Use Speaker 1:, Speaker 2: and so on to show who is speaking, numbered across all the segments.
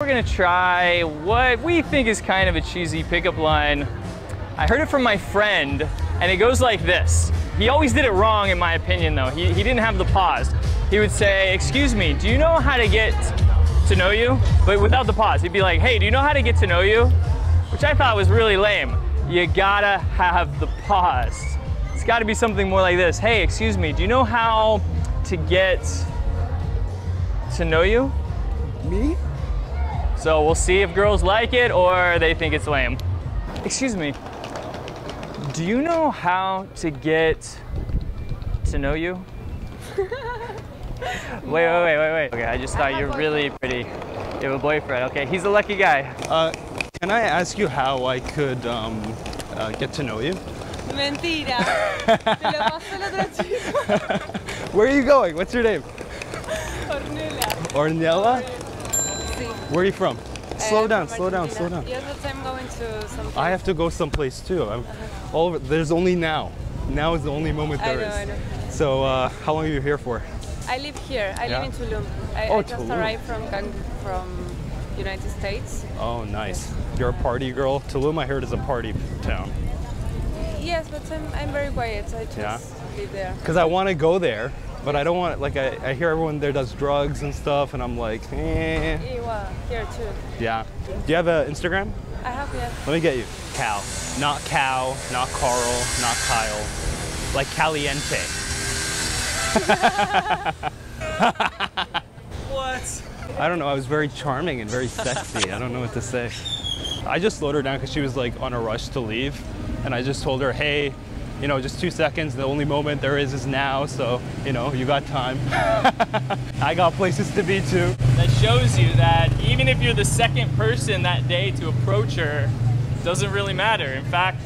Speaker 1: We're gonna try what we think is kind of a cheesy pickup line. I heard it from my friend, and it goes like this. He always did it wrong, in my opinion, though. He, he didn't have the pause. He would say, Excuse me, do you know how to get to know you? But without the pause. He'd be like, Hey, do you know how to get to know you? Which I thought was really lame. You gotta have the pause. It's gotta be something more like this Hey, excuse me, do you know how to get to know you?
Speaker 2: Me?
Speaker 1: So we'll see if girls like it or they think it's lame. Excuse me. Do you know how to get to know you? wait, wait, wait, wait, wait. Okay, I just thought you're really pretty. You have a boyfriend. Okay, he's a lucky guy.
Speaker 2: Uh, can I ask you how I could um, uh, get to know you?
Speaker 3: Mentira. Te lo paso el otro chico.
Speaker 2: Where are you going? What's your name?
Speaker 3: Ornella.
Speaker 2: Ornella?
Speaker 3: Sí.
Speaker 2: Where are you from? Slow
Speaker 3: Uh,
Speaker 2: down,
Speaker 3: from
Speaker 2: slow down, slow down.
Speaker 3: Yes, but I'm going to some.
Speaker 2: I have to go someplace too. I'm all over. There's only now. Now is the only moment
Speaker 3: I
Speaker 2: there
Speaker 3: know,
Speaker 2: is.
Speaker 3: I know.
Speaker 2: So, uh, how long are you here for?
Speaker 3: I live here. I
Speaker 2: Yeah?
Speaker 3: live in Tulum. I,
Speaker 2: Oh,
Speaker 3: I just
Speaker 2: Tulum.
Speaker 3: arrived from Can- from United States.
Speaker 2: Oh, nice. You're a party girl. Tulum, I heard, is a party town.
Speaker 3: Yes, but I'm, I'm very quiet. I just
Speaker 2: Yeah?
Speaker 3: live there.
Speaker 2: Because I want to go there, but I don't want like I, I hear everyone there does drugs and stuff, and I'm like, eh.
Speaker 3: Here too.
Speaker 2: Yeah. Do you have an Instagram?
Speaker 3: I have yes.
Speaker 2: Let me get you. Kal. Not Cow, not Carl, not Kyle. Like Caliente.
Speaker 1: What?
Speaker 2: I don't know. I was very charming and very sexy. I don't know what to say. I just slowed her down because she was like on a rush to leave. And I just told her, hey, you know, just two seconds. The only moment there is is now. So, you know, you got time. I got places to be too.
Speaker 1: That shows you that even if you're the second person that day to approach her, doesn't really matter. In fact,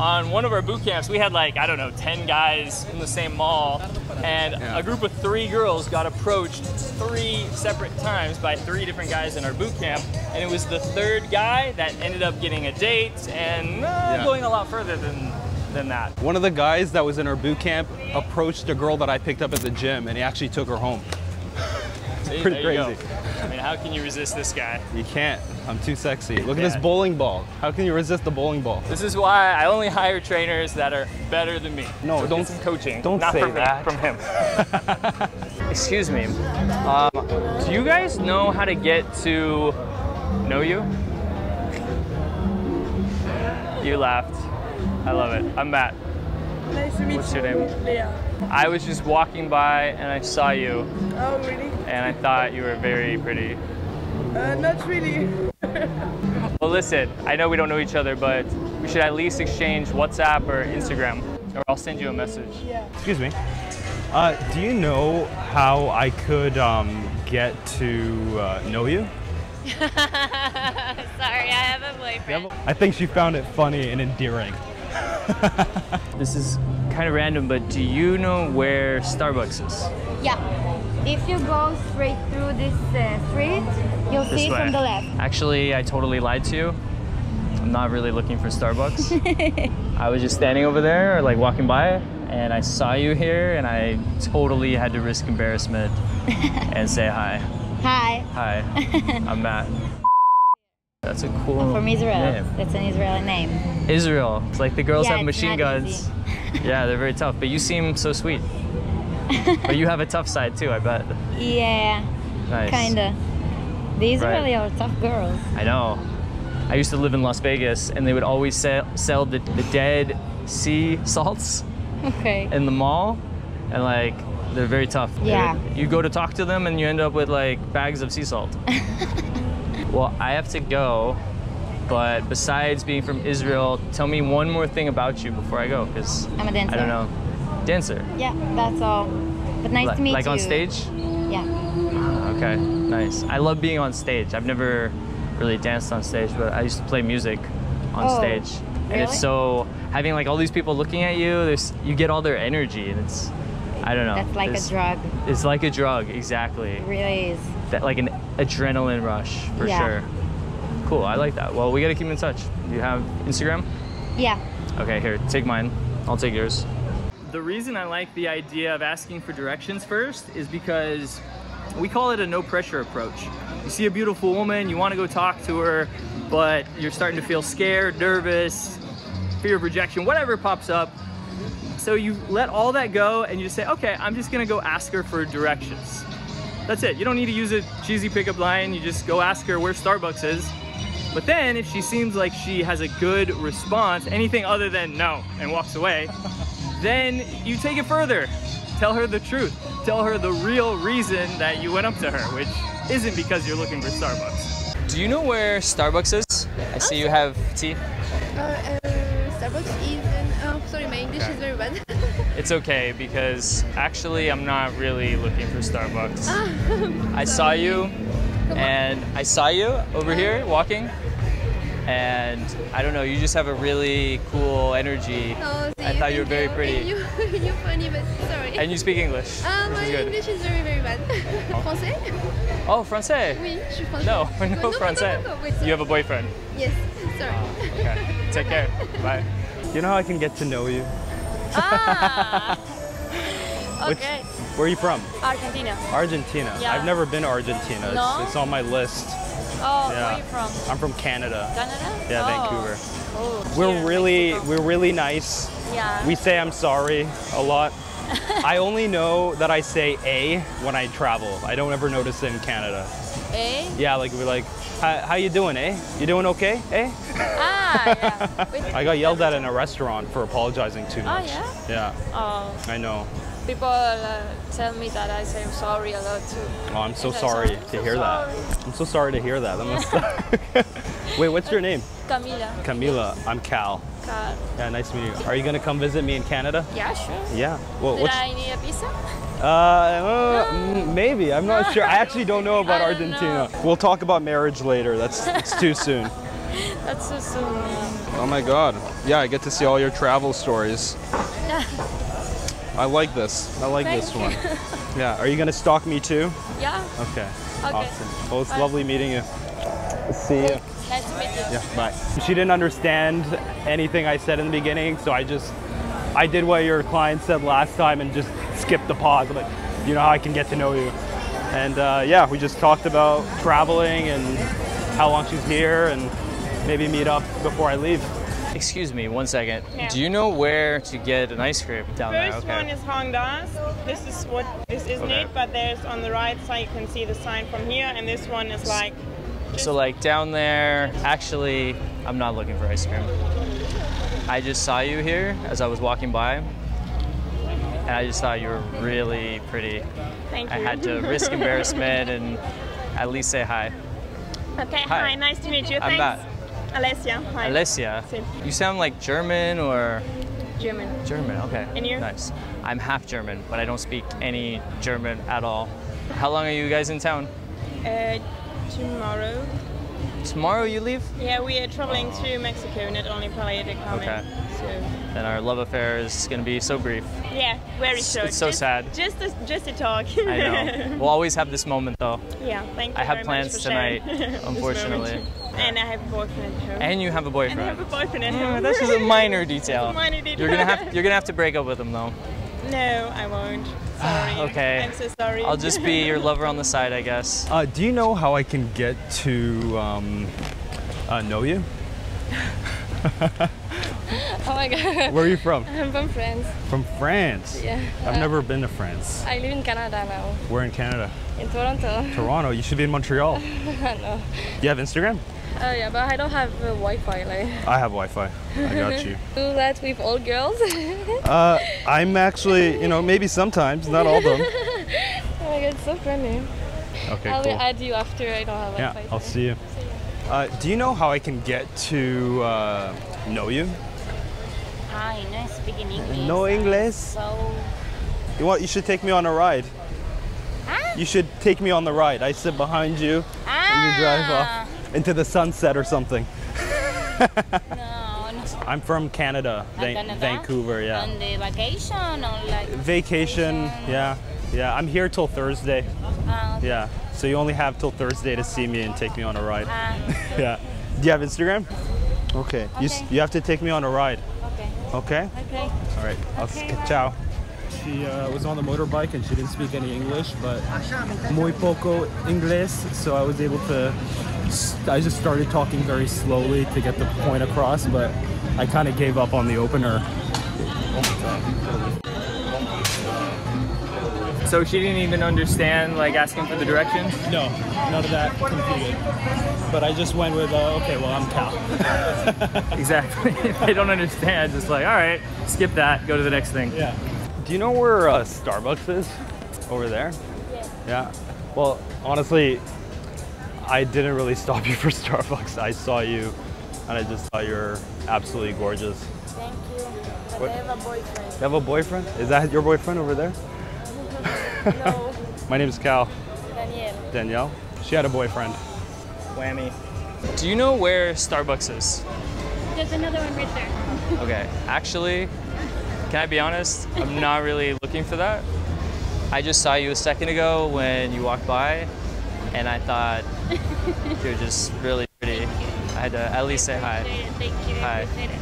Speaker 1: on one of our boot camps, we had like, I don't know, 10 guys in the same mall, and
Speaker 2: Yeah.
Speaker 1: a group of three girls got approached three separate times by three different guys in our boot camp, and it was the third guy that ended up getting a date and uh,
Speaker 2: Yeah.
Speaker 1: going a lot further than, than that.
Speaker 2: One of the guys that was in our boot camp approached a girl that I picked up at the gym and he actually took her home.
Speaker 1: See,
Speaker 2: Pretty
Speaker 1: there you go.
Speaker 2: crazy.
Speaker 1: I mean, how can you resist this guy?
Speaker 2: You can't. I'm too sexy. Look at this bowling ball. How can you resist the bowling ball?
Speaker 1: This is why I only hire trainers that are better than me.
Speaker 2: No,
Speaker 1: So
Speaker 2: don't-
Speaker 1: coaching.
Speaker 2: don't
Speaker 1: Not
Speaker 2: say
Speaker 1: from me,
Speaker 2: that.
Speaker 1: from him. Excuse me. Um, do you guys know how to get to know you? You laughed. I love it. I'm Matt.
Speaker 3: Nice to meet
Speaker 1: What's your name?
Speaker 3: Leah.
Speaker 1: I was just walking by and I saw you
Speaker 3: Oh, really?
Speaker 1: and I thought you were very pretty.
Speaker 3: Uh, not really.
Speaker 1: Well, listen, I know we don't know each other, but we should at least exchange WhatsApp or Instagram, or I'll send you a message. Yeah.
Speaker 2: Excuse me. Uh, do you know how I could um, get to uh, know you?
Speaker 4: Sorry, I have a boyfriend.
Speaker 2: I think she found it funny and endearing.
Speaker 1: This is kind of random, but do you know where Starbucks is?
Speaker 4: Yeah. If you go straight through this uh, street, you'll
Speaker 1: This
Speaker 4: see it
Speaker 1: way.
Speaker 4: from the left.
Speaker 1: Actually, I totally lied to you. I'm not really looking for Starbucks. I was just standing over there, or like walking by, and I saw you here, and I totally had to risk embarrassment and say hi.
Speaker 4: Hi.
Speaker 1: Hi, I'm Matt. That's a cool
Speaker 4: From Israel.
Speaker 1: name.
Speaker 4: That's an Israeli name.
Speaker 1: Israel. It's like the girls
Speaker 4: Yeah,
Speaker 1: have machine guns. yeah, they're very tough, but you seem so sweet. but you have a tough side too, I bet.
Speaker 4: Yeah,
Speaker 1: Nice.
Speaker 4: kinda. The Israeli are tough girls.
Speaker 1: I know. I used to live in Las Vegas, and they would always sell, sell the, the dead sea salts
Speaker 4: Okay.
Speaker 1: in the mall, and like they're very tough.
Speaker 4: Yeah.
Speaker 1: You go to talk to them, and you end up with like bags of sea salt. Well, I have to go, but besides being from Israel, tell me one more thing about you before I go, because
Speaker 4: I'm a dancer.
Speaker 1: I don't know. Dancer.
Speaker 4: Yeah, that's all. But nice
Speaker 1: Li-
Speaker 4: to meet
Speaker 1: like
Speaker 4: you.
Speaker 1: Like on stage?
Speaker 4: Yeah.
Speaker 1: Ah, okay, nice. I love being on stage. I've never really danced on stage, but I used to play music on
Speaker 4: Oh,
Speaker 1: stage. And it's so having like all these people looking at you, there's you get all their energy and it's I don't know.
Speaker 4: That's like a drug.
Speaker 1: It's like a drug, exactly.
Speaker 4: It really is.
Speaker 1: That like an adrenaline rush for
Speaker 4: Yeah.
Speaker 1: sure. Cool, I like that. Well, we gotta keep in touch. Do you have Instagram?
Speaker 4: Yeah.
Speaker 1: Okay, here, take mine. I'll take yours. The reason I like the idea of asking for directions first is because we call it a no pressure approach. you see a beautiful woman, you want to go talk to her, but you're starting to feel scared, nervous, fear of rejection, whatever pops up. So you let all that go and you say, okay, I'm just gonna go ask her for directions. That's it. You don't need to use a cheesy pickup line. You just go ask her where Starbucks is. But then if she seems like she has a good response, anything other than no, and walks away, then you take it further. Tell her the truth. Tell her the real reason that you went up to her, which isn't because you're looking for Starbucks. Do you know where Starbucks is? I see you have tea.
Speaker 5: Uh, uh, Starbucks is in. Oh, sorry, my English is very bad.
Speaker 1: It's okay because actually I'm not really looking for Starbucks. I saw you and I saw you over here walking and I don't know, you just have a really cool energy.
Speaker 5: oh, see,
Speaker 1: I thought you were very
Speaker 5: thank
Speaker 1: pretty.
Speaker 5: You, you're funny, but sorry.
Speaker 1: And you speak English,
Speaker 5: Ah,
Speaker 1: which
Speaker 5: my
Speaker 1: is good.
Speaker 5: English is very, very bad. Français?
Speaker 1: Oh, français.
Speaker 5: Oui, je suis français.
Speaker 1: No, no,
Speaker 5: no,
Speaker 1: français.
Speaker 5: No, no, no, wait,
Speaker 1: You have a boyfriend.
Speaker 5: Yes, sorry.
Speaker 1: Okay. Take care. Bye.
Speaker 2: You know how I can get to know you?
Speaker 6: Ah.
Speaker 2: Which-
Speaker 6: okay.
Speaker 2: Where are you from?
Speaker 6: Argentina.
Speaker 2: Argentina.
Speaker 6: Yeah.
Speaker 2: I've never been to Argentina. It's-
Speaker 6: No?
Speaker 2: It's, on my list.
Speaker 6: Oh,
Speaker 2: Yeah.
Speaker 6: where are you from?
Speaker 2: I'm from Canada.
Speaker 6: Canada?
Speaker 2: Yeah,
Speaker 6: oh.
Speaker 2: Vancouver.
Speaker 6: Oh,
Speaker 2: We're
Speaker 6: here,
Speaker 2: really we're really nice.
Speaker 6: Yeah.
Speaker 2: We say I'm sorry a lot. I only know that I say a when I travel. I don't ever notice it in Canada.
Speaker 6: Eh?
Speaker 2: Yeah, like we're like, how, how you doing, eh? You doing okay, eh?
Speaker 6: Ah, yeah.
Speaker 2: I got yelled at in a restaurant for apologizing too
Speaker 6: Oh,
Speaker 2: much.
Speaker 6: yeah?
Speaker 2: Yeah,
Speaker 6: Oh,
Speaker 2: I know.
Speaker 6: people uh, tell me that I say I'm sorry a lot too.
Speaker 2: Oh, I'm so sorry
Speaker 6: so-
Speaker 2: to
Speaker 6: so
Speaker 2: hear
Speaker 6: sorry.
Speaker 2: that. I'm so sorry to hear that. That must. Wait, what's your name?
Speaker 6: Camila.
Speaker 2: Camila. I'm Kal.
Speaker 6: Car.
Speaker 2: Yeah, nice to meet you. Are you gonna come visit me in Canada?
Speaker 6: Yeah, sure.
Speaker 2: Yeah. Well,
Speaker 6: Did
Speaker 2: what's
Speaker 6: I need a pizza?
Speaker 2: Uh, maybe. I'm not sure. I actually don't know about
Speaker 6: don't
Speaker 2: Argentina.
Speaker 6: know.
Speaker 2: We'll talk about marriage later. That's it's too soon.
Speaker 6: That's so soon. yeah.
Speaker 2: Oh my god. Yeah, I get to see all your travel stories. I like this. I like this one.
Speaker 6: Thank
Speaker 2: Yeah. Are you gonna stalk me too?
Speaker 6: Yeah.
Speaker 2: Okay.
Speaker 6: Okay.
Speaker 2: Awesome. Well, it's
Speaker 6: Bye.
Speaker 2: lovely meeting you. See you.
Speaker 6: Nice to meet you.
Speaker 2: Yeah. Bye. She didn't understand anything I said in the beginning, so I just I did what your client said last time and just skipped the pause. I'm like, you know how I can get to know you. And uh, yeah, we just talked about traveling and how long she's here and maybe meet up before I leave.
Speaker 1: Excuse me, one second.
Speaker 3: Yeah.
Speaker 1: Do you know where to get an ice cream down
Speaker 3: First
Speaker 1: there?
Speaker 3: one is Hondas. This is what this isn't
Speaker 1: Okay.
Speaker 3: it, but there's on the right side you can see the sign from here, and this one is like.
Speaker 1: So like down there, actually, I'm not looking for ice cream. I just saw you here as I was walking by, and I just thought you were really pretty.
Speaker 3: Thank you.
Speaker 1: I had to risk embarrassment and at least say hi.
Speaker 3: Okay,
Speaker 1: Hi.
Speaker 3: hi. nice to meet you.
Speaker 1: I'm
Speaker 3: Thanks. Alessia. Hi.
Speaker 1: Alessia, you sound like German or
Speaker 3: German.
Speaker 1: German. Okay.
Speaker 3: And you?
Speaker 1: Nice. I'm half German, but I don't speak any German at all. How long are you guys in town?
Speaker 3: Uh, tomorrow.
Speaker 1: Tomorrow you leave?
Speaker 3: Yeah, we are traveling to Mexico, not only Playa coming.
Speaker 1: Okay.
Speaker 3: So
Speaker 1: Then our love affair is gonna be so brief.
Speaker 3: yeah, very
Speaker 1: It's-
Speaker 3: short.
Speaker 1: it's so
Speaker 3: just,
Speaker 1: sad.
Speaker 3: Just a, just a talk.
Speaker 1: I know. We'll always have this moment though.
Speaker 3: yeah, thank you.
Speaker 1: I have
Speaker 3: very
Speaker 1: plans
Speaker 3: much for
Speaker 1: tonight, unfortunately.
Speaker 3: And I have a boyfriend at home.
Speaker 1: And you have a boyfriend.
Speaker 3: And I
Speaker 1: boyfriend.
Speaker 3: have a boyfriend at
Speaker 1: Mm,
Speaker 3: home.
Speaker 1: that's just a minor detail.
Speaker 3: Minor detail.
Speaker 1: You're gonna have you're gonna have to break up with him though.
Speaker 3: No, I won't. Sorry.
Speaker 1: Okay.
Speaker 3: I'm so sorry.
Speaker 1: I'll just be your lover on the side, I guess.
Speaker 2: Uh, do you know how I can get to um, uh, know you?
Speaker 6: Oh my god.
Speaker 2: Where are you from?
Speaker 6: I'm from France.
Speaker 2: From France.
Speaker 6: Yeah.
Speaker 2: I've
Speaker 6: Uh,
Speaker 2: never been to France.
Speaker 6: I live in Canada now.
Speaker 2: We're in Canada.
Speaker 6: In Toronto.
Speaker 2: Toronto. You should be in Montreal.
Speaker 6: no.
Speaker 2: You have Instagram?
Speaker 6: Oh yeah, but I don't have uh, Wi-Fi. Like
Speaker 2: I have Wi-Fi. I got you.
Speaker 6: do that with all girls.
Speaker 2: Uh, I'm actually, you know, maybe sometimes, not all of them.
Speaker 6: oh my god, so funny.
Speaker 2: Okay,
Speaker 6: I'll
Speaker 2: cool.
Speaker 6: add you after I don't have Wi-Fi.
Speaker 2: Yeah, I'll see you. See Uh, do you know how I can get to uh, know you?
Speaker 7: I know speaking English.
Speaker 2: No English.
Speaker 7: So
Speaker 2: You want? You should take me on a ride. You should take me on the ride. I sit behind you and you drive
Speaker 7: Ah.
Speaker 2: off into the sunset or something.
Speaker 7: no, no.
Speaker 2: I'm from Canada,
Speaker 7: Ah,
Speaker 2: Van-
Speaker 7: Canada?
Speaker 2: Vancouver. Yeah.
Speaker 7: On the vacation or like
Speaker 2: Vacation. Yeah. Yeah. I'm here till Thursday.
Speaker 7: uh,
Speaker 2: Yeah. So you only have till Thursday to see me and take me on a ride.
Speaker 7: uh,
Speaker 2: Yeah. Do you have Instagram? Okay. You,
Speaker 7: Okay.
Speaker 2: you have to take me on a ride.
Speaker 7: Okay.
Speaker 2: Okay.
Speaker 7: Okay.
Speaker 2: All right. I'll s-
Speaker 7: Okay.
Speaker 2: ciao. She uh, was on the motorbike and she didn't speak any English, but muy poco inglés, so I was able to. I just started talking very slowly to get the point across, but I kind of gave up on the opener.
Speaker 1: So she didn't even understand like asking for the directions?
Speaker 2: No, none of that computed. But I just went with, uh, okay, well, I'm Kal.
Speaker 1: Exactly. if they don't understand, just like, all right, skip that, go to the next thing.
Speaker 2: yeah. Do you know where uh, Starbucks is? Over there?
Speaker 7: Yeah.
Speaker 2: Yeah. Well, honestly, I didn't really stop you for Starbucks. I saw you and I just thought you were absolutely gorgeous.
Speaker 7: Thank you. But
Speaker 2: What?
Speaker 7: I have a boyfriend.
Speaker 2: You have a boyfriend? Is that your boyfriend over there?
Speaker 7: No,
Speaker 2: My name is Kal.
Speaker 7: Daniel.
Speaker 2: Danielle. She had a boyfriend.
Speaker 1: Whammy. Do you know where Starbucks is?
Speaker 7: There's another one right there.
Speaker 1: Okay, actually, can I be honest? I'm not really looking for that. I just saw you a second ago when you walked by, and I thought you're just really pretty. I had to at least say hi.
Speaker 7: Thank you.
Speaker 1: Hi.
Speaker 7: I appreciate it.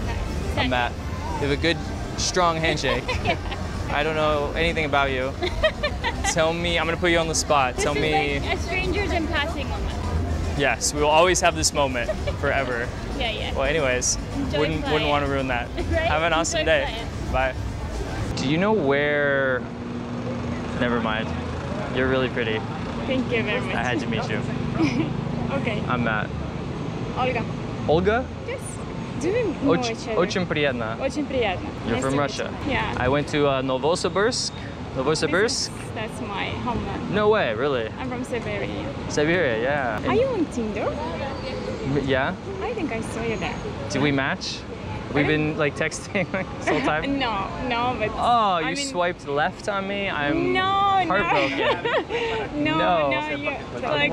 Speaker 7: Hi.
Speaker 1: I'm Matt. We have a good, strong handshake. I don't know anything about you. Tell me, I'm gonna put you on the spot.
Speaker 7: This
Speaker 1: Tell
Speaker 7: is
Speaker 1: me,
Speaker 7: like a strangers in passing moment.
Speaker 1: yes, we will always have this moment forever.
Speaker 7: Yeah, yeah.
Speaker 1: Well, anyways,
Speaker 7: Enjoy
Speaker 1: wouldn't wouldn't
Speaker 7: flying.
Speaker 1: want to ruin that.
Speaker 7: Right?
Speaker 1: Have an awesome
Speaker 7: Enjoy
Speaker 1: day. Bye. Do you know where? Never mind. You're really pretty.
Speaker 3: Thank you very much.
Speaker 1: I had to meet you.
Speaker 3: Okay,
Speaker 1: I'm Matt.
Speaker 3: Olga.
Speaker 1: Olga?
Speaker 3: Yes. Do we know
Speaker 1: Oч-
Speaker 3: each other?
Speaker 1: Очень приятно.
Speaker 3: Очень приятно.
Speaker 1: You're
Speaker 3: Nice
Speaker 1: from
Speaker 3: to meet
Speaker 1: Russia.
Speaker 3: you. Yeah.
Speaker 1: I went to uh, Novosibirsk. Novosibirsk?
Speaker 3: That's my homeland.
Speaker 1: No way, really.
Speaker 3: I'm from Siberia.
Speaker 1: Siberia, yeah.
Speaker 3: Are you on Tinder?
Speaker 1: Yeah.
Speaker 3: I think I saw you there.
Speaker 1: Did we match? We've been like texting like, this whole time.
Speaker 3: No, no, but.
Speaker 1: Oh, you
Speaker 3: I mean-
Speaker 1: swiped left on me. I'm
Speaker 3: no,
Speaker 1: heartbroken.
Speaker 3: no,
Speaker 1: No.
Speaker 3: no, you like.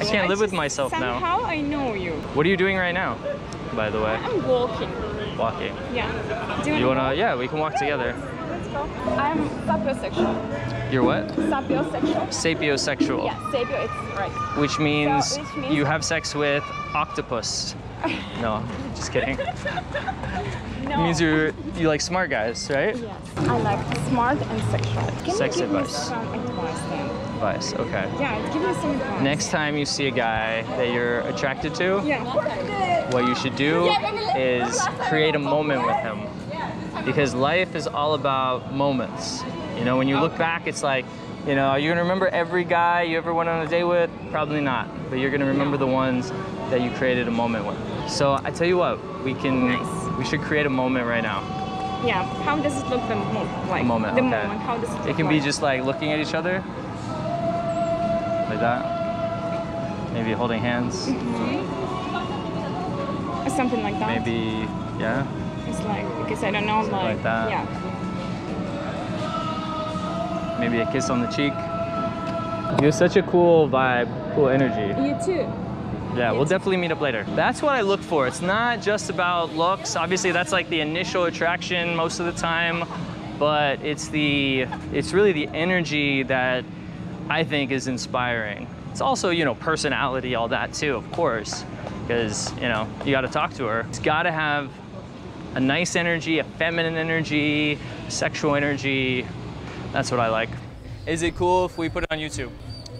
Speaker 1: I can't live with
Speaker 3: just-
Speaker 1: myself now.
Speaker 3: Somehow I know you.
Speaker 1: What are you doing right now? By the way,
Speaker 3: I'm walking.
Speaker 1: walking.
Speaker 3: Yeah. Do you,
Speaker 1: You
Speaker 3: wanna?
Speaker 1: wanna? Yeah, we can walk together.
Speaker 3: Let's. I'm sapiosexual.
Speaker 1: You're what?
Speaker 3: Sapiosexual.
Speaker 1: Sapiosexual,
Speaker 3: Yeah, sapio. It's right.
Speaker 1: which means,
Speaker 3: So, which means-
Speaker 1: you have sex with octopus. no, just kidding.
Speaker 3: No.
Speaker 1: It means you're you like smart guys, right?
Speaker 3: Yes. I like smart and sexual. Can
Speaker 1: Sex advice.
Speaker 3: Me some advice then?
Speaker 1: Advice. Okay.
Speaker 3: Yeah, give me some advice.
Speaker 1: Next time you see a guy that you're attracted to,
Speaker 3: Yeah.
Speaker 1: what you should do is create a moment with him. Because life is all about moments. You know, when you look back, it's like, you know, are you gonna remember every guy you ever went on a date with? Probably not. But you're gonna remember the ones that you created a moment with. So I tell you what, we can,
Speaker 3: Nice.
Speaker 1: we should create a moment right now.
Speaker 3: Yeah. How does it look the mo- like?
Speaker 1: moment,
Speaker 3: The
Speaker 1: okay.
Speaker 3: moment. How does it look
Speaker 1: It can be just like looking at each other, like that. Maybe holding hands. Mm-hmm.
Speaker 3: something like that.
Speaker 1: Maybe, yeah.
Speaker 3: It's like because I don't know like,
Speaker 1: like that.
Speaker 3: Yeah.
Speaker 1: Maybe a kiss on the cheek. You have such a cool vibe, cool energy.
Speaker 3: You too.
Speaker 1: Yeah, we'll definitely meet up later. That's what I look for. It's not just about looks. Obviously, that's like the initial attraction most of the time, but it's the it's really the energy that I think is inspiring. It's also, you know, personality, all that too, of course, because, you know, you got to talk to her. It's got to have a nice energy, a feminine energy, sexual energy. That's what I like. Is it cool if we put it on YouTube?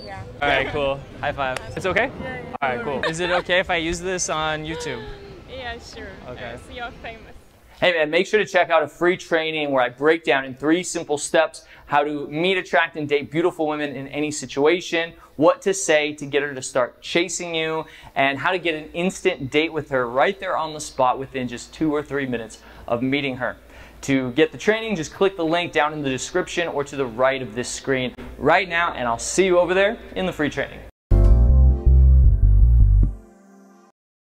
Speaker 3: Yeah.
Speaker 1: All right, cool. High five. It's okay? Yeah. All right, cool. Is it okay if I use this on YouTube?
Speaker 3: Yeah, sure.
Speaker 1: Okay.
Speaker 3: Yes, you're famous.
Speaker 1: Hey man, make sure to check out a free training where I break down in three simple steps how to meet, attract, and date beautiful women in any situation, what to say to get her to start chasing you, and how to get an instant date with her right there on the spot within just two or three minutes of meeting her. To get the training, just click the link down in the description or to the right of this screen right now, and I'll see you over there in the free training.